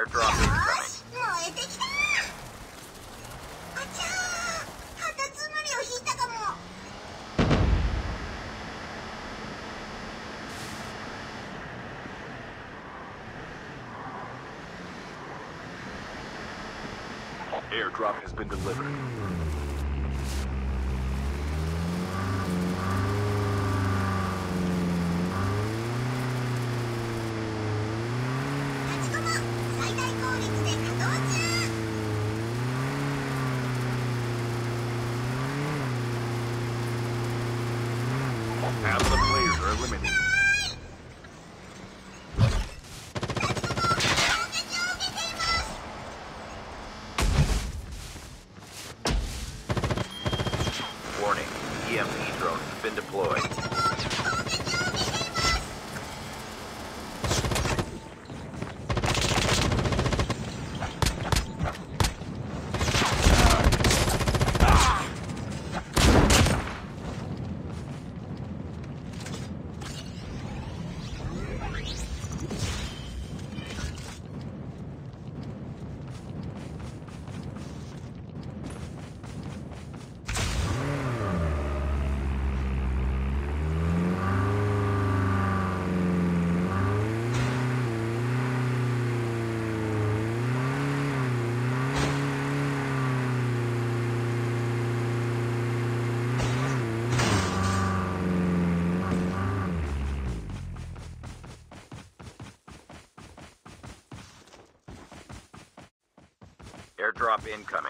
airdrop. Airdrop has been delivered. been deployed. incoming.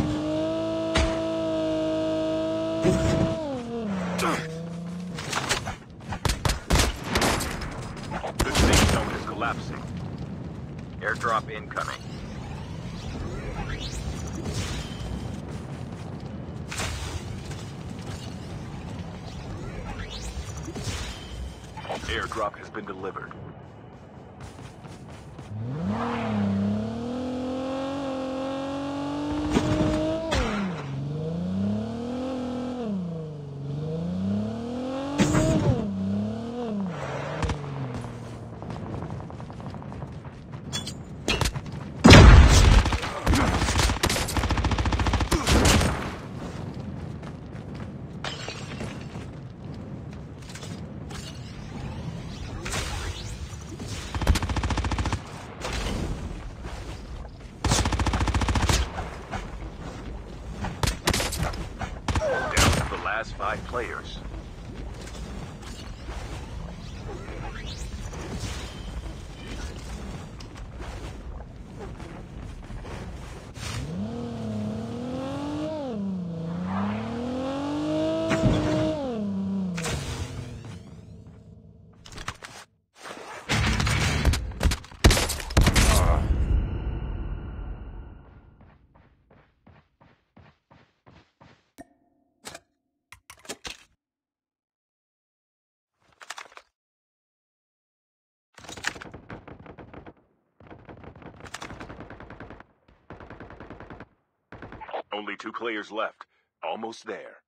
The safe zone is collapsing. Airdrop incoming. Airdrop has been delivered. Down to the last five players. Only two players left. Almost there.